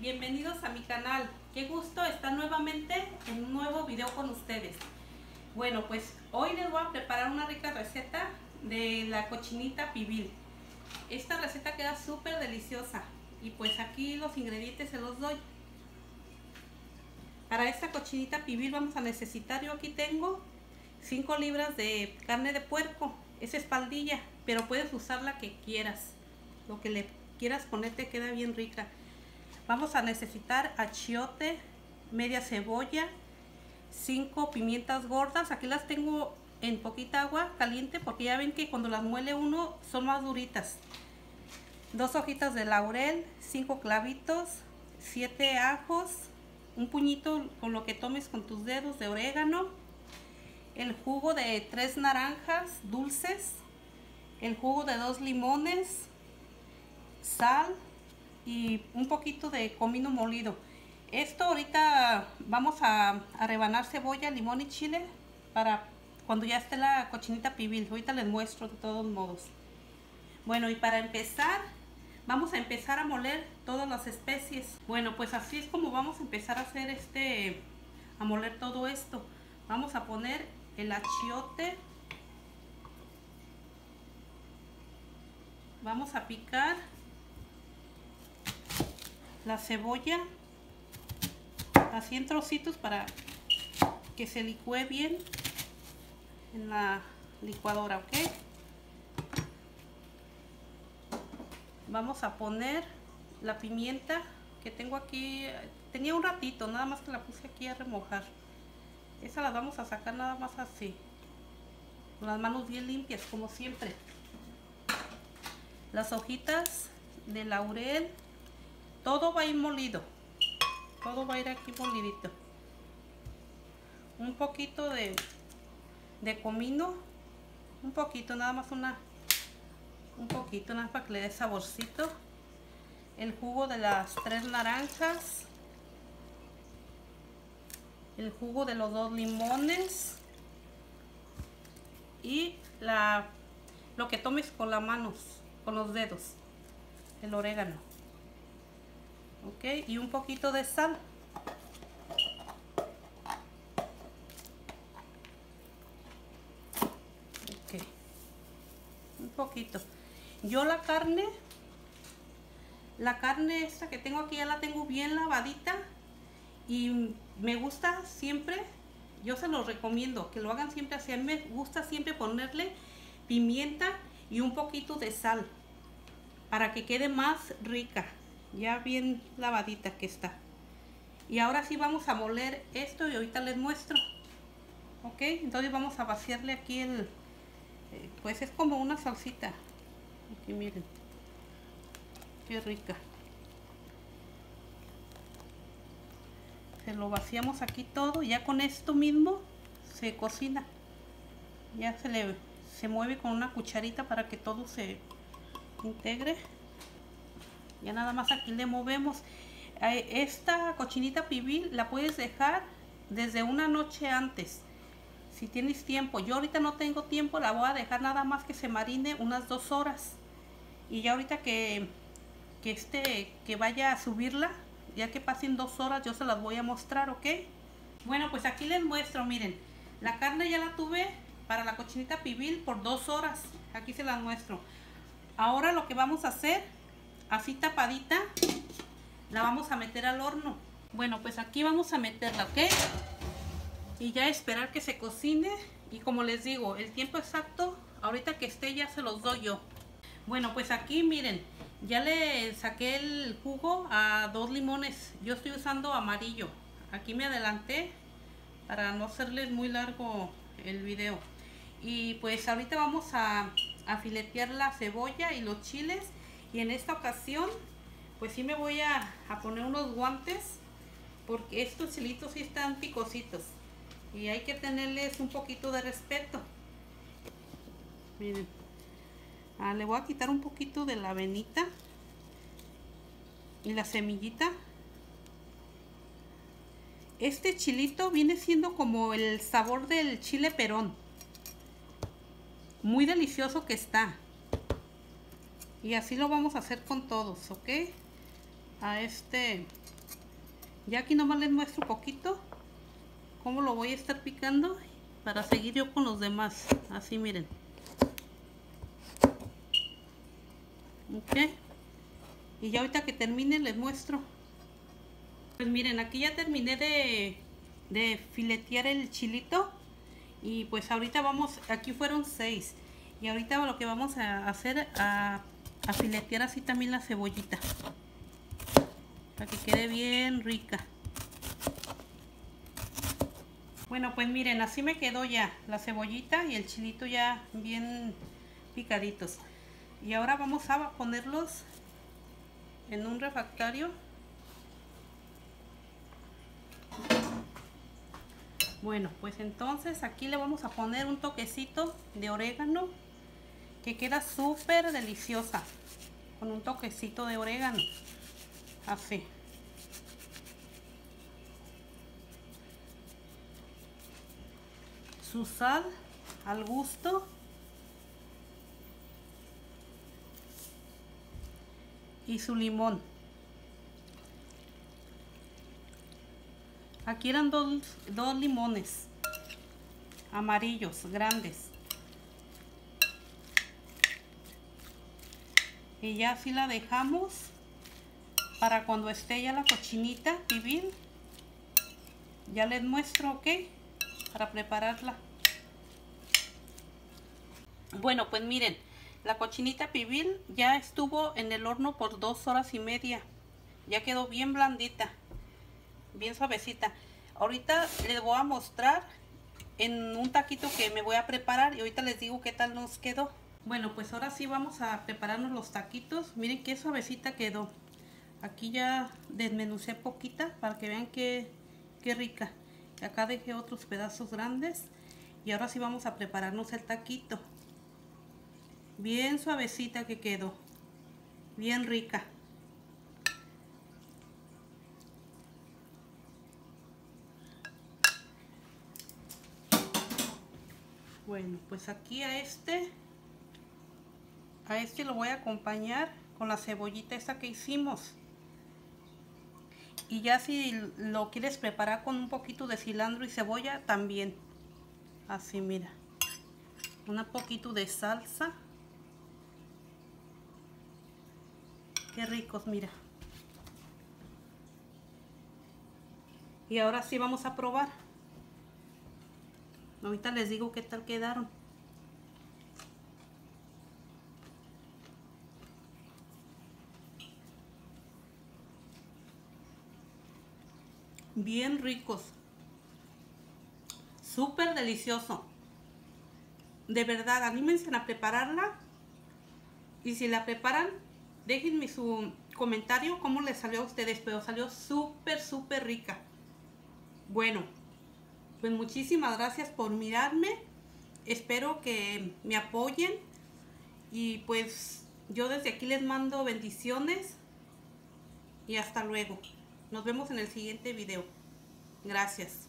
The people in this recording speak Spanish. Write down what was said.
Bienvenidos a mi canal. Qué gusto estar nuevamente en un nuevo video con ustedes. Bueno, pues hoy les voy a preparar una rica receta de la cochinita pibil. Esta receta queda súper deliciosa y pues aquí los ingredientes se los doy. Para esta cochinita pibil vamos a necesitar, yo aquí tengo 5 libras de carne de puerco. Es espaldilla, pero puedes usar la que quieras. Lo que le quieras ponerte queda bien rica. Vamos a necesitar achiote, media cebolla, 5 pimientas gordas. Aquí las tengo en poquita agua caliente porque ya ven que cuando las muele uno son más duritas. Dos hojitas de laurel, 5 clavitos, 7 ajos, un puñito con lo que tomes con tus dedos de orégano, el jugo de 3 naranjas dulces, el jugo de 2 limones, sal y un poquito de comino molido. Esto ahorita vamos a, rebanar cebolla, limón y chile para cuando ya esté la cochinita pibil. Ahorita les muestro de todos modos. Bueno, y para empezar, vamos a empezar a moler todas las especies. Bueno, pues así es como vamos a empezar a hacer este, a moler todo esto. Vamos a poner el achiote. Vamos a picar la cebolla así en trocitos para que se licue bien en la licuadora, ¿ok? Vamos a poner la pimienta que tengo aquí, tenía un ratito, nada más que la puse aquí a remojar. Esa la vamos a sacar nada más así, con las manos bien limpias, como siempre. Las hojitas de laurel todo va a ir molido. Todo va a ir aquí molidito. Un poquito de, comino. Un poquito, nada más una... Un poquito, nada más para que le dé saborcito. El jugo de las tres naranjas. El jugo de los dos limones. Y la, lo que tomes con las manos, con los dedos. El orégano ok y un poquito de sal. Un poquito. Yo la carne la carne esta que tengo aquí ya la tengo bien lavadita y me gusta siempre yo se los recomiendo que lo hagan siempre así. A mí me gusta siempre ponerle pimienta y un poquito de sal para que quede más rica ya bien lavadita que está. Y ahora sí vamos a moler esto y ahorita les muestro ok entonces vamos a vaciarle aquí el eh, pues es como una salsita. Aquí miren. Qué rica. Se lo vaciamos aquí todo ya con esto mismo se cocina. Ya se le se mueve con una cucharita para que todo se integre ya nada más aquí le movemos. Esta cochinita pibil la puedes dejar desde una noche antes si tienes tiempo. Yo ahorita no tengo tiempo la voy a dejar nada más que se marine unas dos horas. Y ya ahorita que que este que vaya a subirla ya que pasen dos horas yo se las voy a mostrar ok bueno pues aquí les muestro miren la carne ya la tuve para la cochinita pibil por dos horas. Aquí se las muestro. Ahora lo que vamos a hacer así tapadita la vamos a meter al horno. Bueno pues aquí vamos a meterla ok y ya esperar que se cocine. Y como les digo el tiempo exacto ahorita que esté ya se los doy yo. Bueno pues aquí miren ya le saqué el jugo a dos limones. Yo estoy usando amarillo. Aquí me adelanté para no hacerles muy largo el video. Y pues ahorita vamos a, a filetear la cebolla y los chiles y en esta ocasión pues sí me voy a, poner unos guantes porque estos chilitos sí están picositos y hay que tenerles un poquito de respeto. Miren ah, le voy a quitar un poquito de la avenita y la semillita. Este chilito viene siendo como el sabor del chile perón muy delicioso que está y así lo vamos a hacer con todos, ¿ok? a este ya aquí nomás les muestro poquito cómo lo voy a estar picando para seguir yo con los demás. Así miren. Ok y ya ahorita que termine les muestro. Pues miren aquí ya terminé de, de filetear el chilito. Y pues ahorita vamos aquí fueron seis. Y ahorita lo que vamos a hacer a, a filetear así también la cebollita. Para que quede bien rica. Bueno pues miren así me quedó ya la cebollita y el chilito ya bien picaditos. Y ahora vamos a ponerlos en un refractario. Bueno pues entonces aquí le vamos a poner un toquecito de orégano que queda súper deliciosa con un toquecito de orégano así. Su sal al gusto. Y su limón. Aquí eran dos, dos limones amarillos grandes y ya así la dejamos para cuando esté ya la cochinita pibil. Ya les muestro ok para prepararla. Bueno pues miren la cochinita pibil ya estuvo en el horno por dos horas y media. Ya quedó bien blandita bien suavecita. Ahorita les voy a mostrar en un taquito que me voy a preparar y ahorita les digo qué tal nos quedó bueno pues ahora sí vamos a prepararnos los taquitos. Miren qué suavecita quedó. Aquí ya desmenucé poquita para que vean qué, qué rica. Acá dejé otros pedazos grandes y ahora sí vamos a prepararnos el taquito. Bien suavecita que quedó. Bien rica. Bueno pues aquí a este a este lo voy a acompañar con la cebollita esta que hicimos. Y ya si lo quieres preparar con un poquito de cilantro y cebolla también. Así mira. Un poquito de salsa. Qué ricos mira. Y ahora sí vamos a probar. Ahorita les digo qué tal quedaron bien ricos. Súper delicioso. De verdad, anímense a prepararla. Y si la preparan, déjenme su comentario cómo les salió a ustedes. Pero salió súper, súper rica. Bueno, pues muchísimas gracias por mirarme. Espero que me apoyen. Y pues yo desde aquí les mando bendiciones. Y hasta luego. Nos vemos en el siguiente video. Gracias.